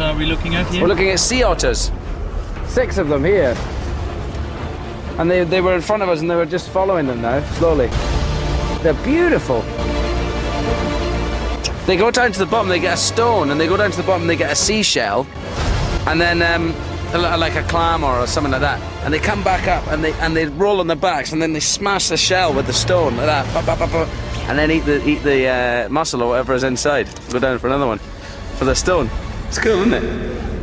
are we looking at here? We're looking at sea otters. Six of them here. And they, they were in front of us and they were just following them now, slowly. They're beautiful. They go down to the bottom, they get a stone, and they go down to the bottom, they get a seashell, and then um, like a clam or something like that. And they come back up and they and they roll on their backs, and then they smash the shell with the stone like that, and then eat the eat the uh, mussel or whatever is inside. Go down for another one, for the stone. It's cool, isn't it?